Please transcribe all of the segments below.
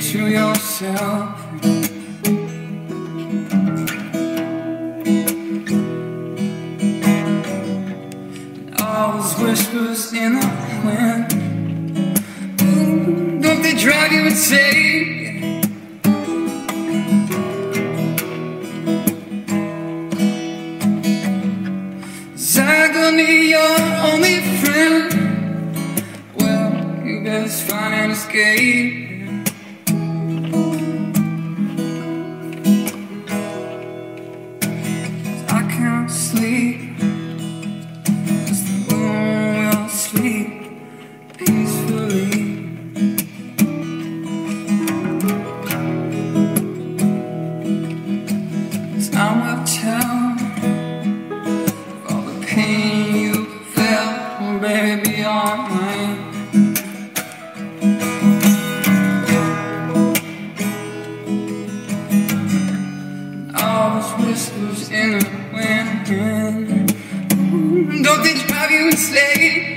to yourself. All those whispers in the wind. Ooh, don't they drive you insane? Is be your only friend? Well, you best find an escape. Sleep peacefully. Time will tell all the pain you felt, baby, beyond mine. All those whispers in the wind. Don't they drive you insane?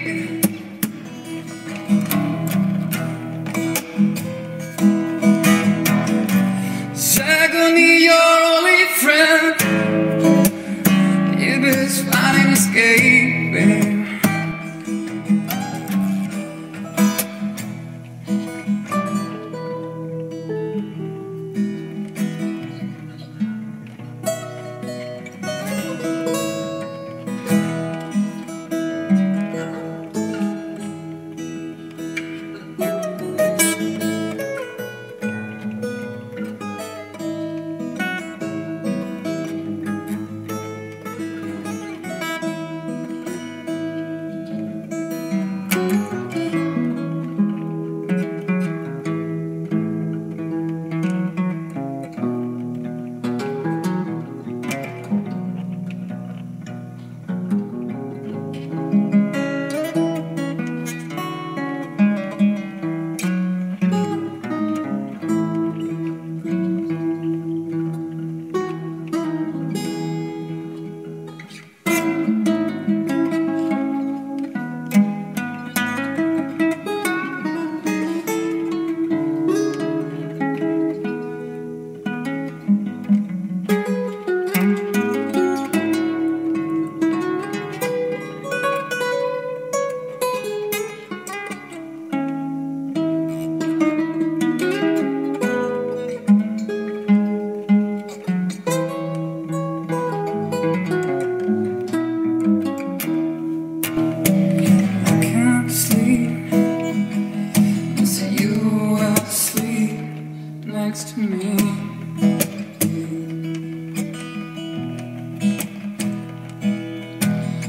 To me.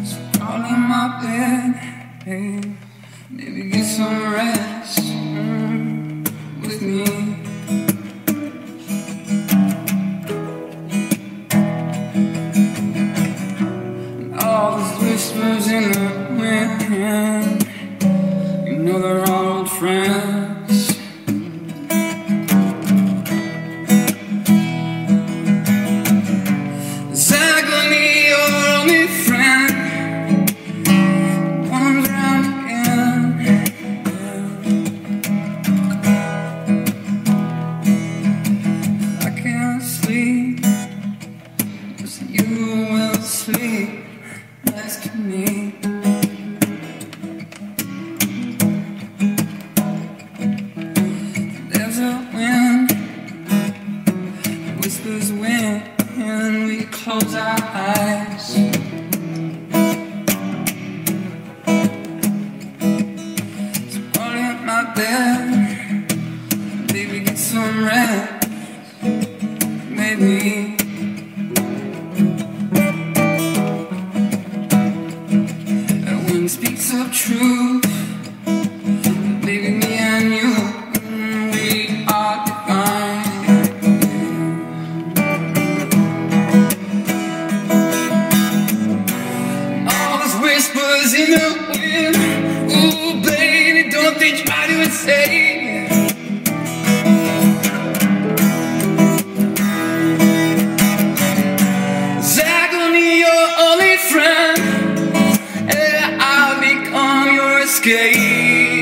So crawl in my bed, babe. Maybe get some rest mm, with me. And All those whispers in the wind, of truth. Baby, me and you, mm, we are divine. All those whispers in the wind. Ooh, baby, don't they try to insane? escape.